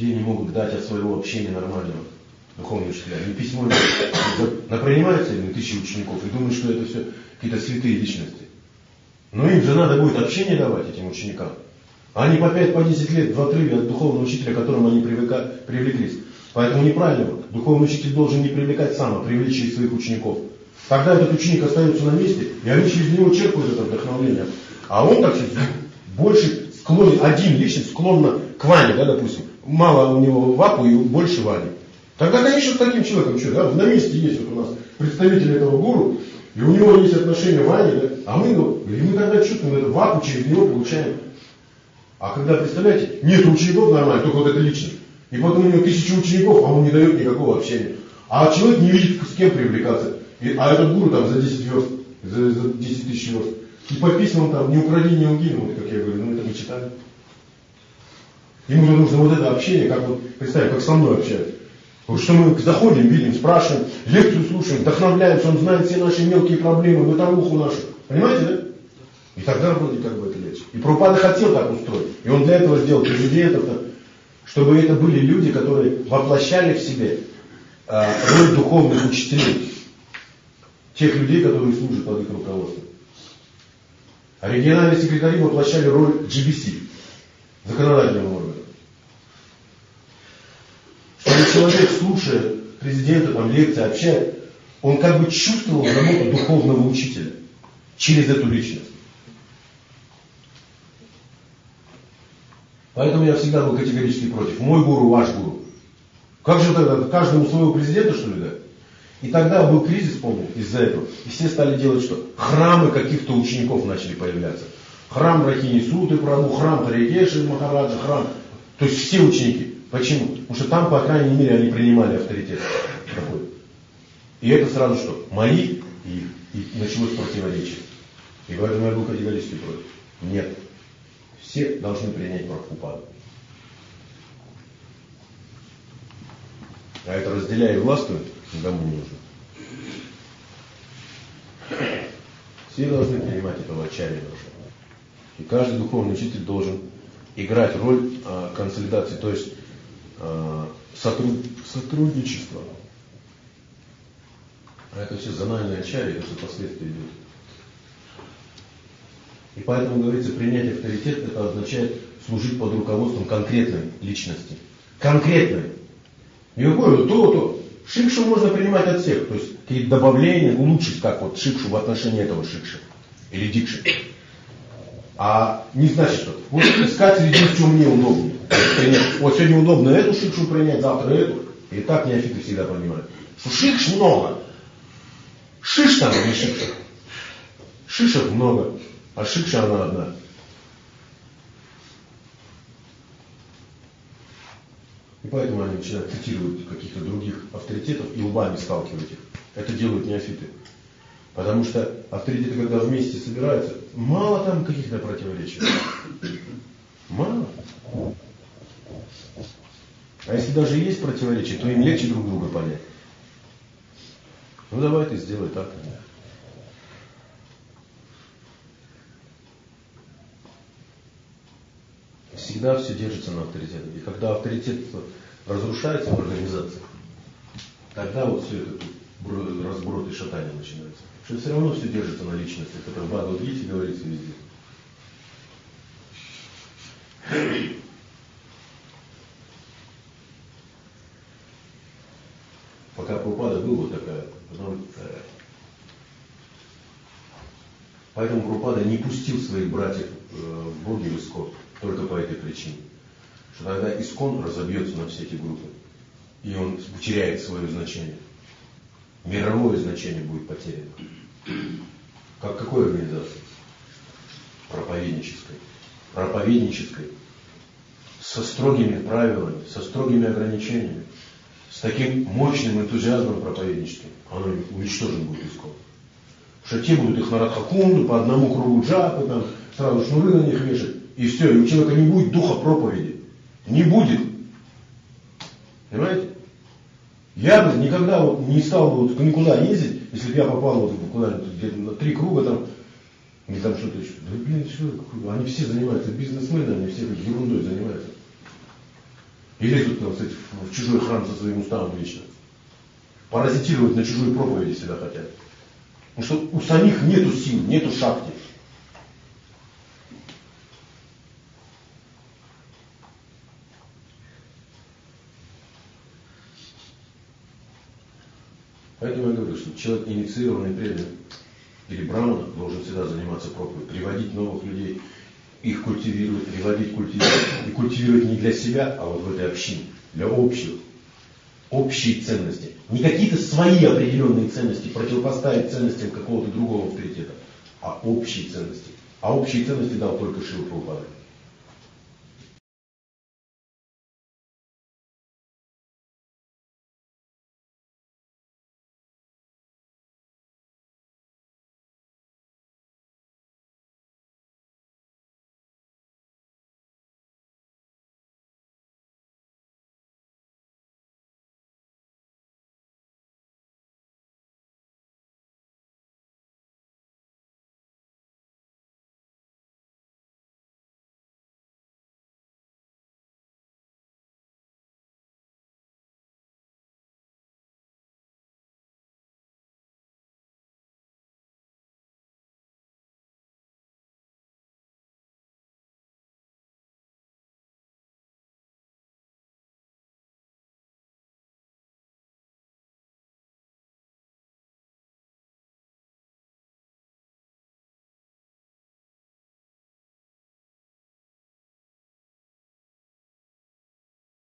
те не могут дать от своего общения нормального духовного учителя. Они письмо напринимаются или тысячи учеников и думают, что это все какие-то святые личности. Но им же надо будет общение давать этим ученикам. Они по 5-10 по 10 лет в отрыве от духовного учителя, к которому они привыка, привлеклись. Поэтому неправильно. Духовный учитель должен не привлекать сам, а привлечь своих учеников. Тогда этот ученик остается на месте, и они через него черпают это вдохновление. А он, так сказать, больше склонен, один личность склонна к Ване, да, допустим. Мало у него вапу и больше Вани. Тогда, конечно, с таким человеком, что, да, на месте есть вот у нас представитель этого гуру, и у него есть отношение Вани, да, а мы, ну, и мы тогда чувствуем это вапу, через него получаем. А когда, представляете, нет учеников нормально, только вот эта личность. И потом у него тысячи учеников, а он не дает никакого общения. А человек не видит, с кем привлекаться. И, а этот гуру там за 10 верст, за, за 10 тысяч верст. И по письмам там не укради, не угини, вот как я говорю, ну это не читали. Ему же нужно вот это общение, как вот, представь, как со мной общаются. Вот что мы заходим, видим, спрашиваем, лекцию слушаем, вдохновляемся, он знает все наши мелкие проблемы, бытовуху нашу. Понимаете, да? И тогда вроде как бы это лечит. И Пропада хотел так устроить. И он для этого сделал президентов, чтобы это были люди, которые воплощали в себе э, роль духовных учителей. Тех людей, которые служат под их руководством. А региональные секретари воплощали роль GBC, законодательного органа. Чтобы человек, слушая президента, там, лекции, общаясь, он как бы чувствовал работу духовного учителя через эту личность. Поэтому я всегда был категорически против. Мой гуру, ваш гуру. Как же тогда, каждому своего президента, что ли, да? И тогда был кризис, помню, из-за этого. И все стали делать что? Храмы каких-то учеников начали появляться. Храм Рахини Суты храм Тарикеши Махараджа, храм. То есть все ученики. Почему? Потому что там, по крайней мере, они принимали авторитет такой. И это сразу что? Мои и, и началось противоречие. И поэтому я был категорически против. Нет все должны принять Прабхупаду. А это разделяя и властвует, никому не нужно. Все должны принимать этого чаря И каждый духовный учитель должен играть роль э, консолидации, то есть сотруд, сотрудничества. А это все зональное чари, это все последствия идет. И поэтому говорится, принять авторитет, это означает служить под руководством конкретной личности. Конкретной. Не какой то, то. Шикшу можно принимать от всех. То есть какие-то добавления, улучшить, как вот шикшу в отношении этого шикши. Или дикши. А не значит, что вот искать среди что мне удобнее. Вот сегодня удобно эту шикшу принять, завтра эту. И так неофиты всегда понимают. Что шикш много. Шиш там, не шикша. Шишек много. А шикша она одна. И поэтому они начинают цитировать каких-то других авторитетов и лбами сталкивать их. Это делают неофиты. Потому что авторитеты, когда вместе собираются, мало там каких-то противоречий. Мало. А если даже есть противоречия, то им легче друг друга понять. Ну давай ты сделай так. всегда все держится на авторитете. И когда авторитет разрушается в организации, тогда вот все это разброд и шатание начинается. Что все равно все держится на личности. Это в Бхагавадгите говорится везде. Пока Прупада был вот такая, потом такая. Поэтому Прупада не пустил своих братьев э, в Боги в Искон. Только по этой причине. Что тогда искон разобьется на все эти группы. И он потеряет свое значение. Мировое значение будет потеряно. Как какой организации? Проповеднической. Проповеднической. Со строгими правилами, со строгими ограничениями. С таким мощным энтузиазмом проповедническим. Оно уничтожен будет искон. Что те будут их на Радхакунду, по одному кругу джапы, там, сразу шнуры на них вешать. И все, и у человека не будет духа проповеди. Не будет. Понимаете? Я бы никогда вот не стал бы вот никуда ездить, если бы я попал вот куда-нибудь где-то на три круга там, или там что-то еще. Да блин, что, они все занимаются бизнесменами, они все ерундой занимаются. И лезут, там, кстати, в чужой храм со своим уставом вечно. Паразитировать на чужой проповеди всегда хотят. Потому что у самих нету сил, нету шахти. Поэтому я говорю, что человек инициированный преданный или брамана должен всегда заниматься проповедью, приводить новых людей, их культивировать, приводить, культивировать. И культивировать не для себя, а вот в этой общине, для общих, общие ценности. Не какие-то свои определенные ценности противопоставить ценностям какого-то другого авторитета, а общие ценности. А общие ценности дал только Шива Прабхупада.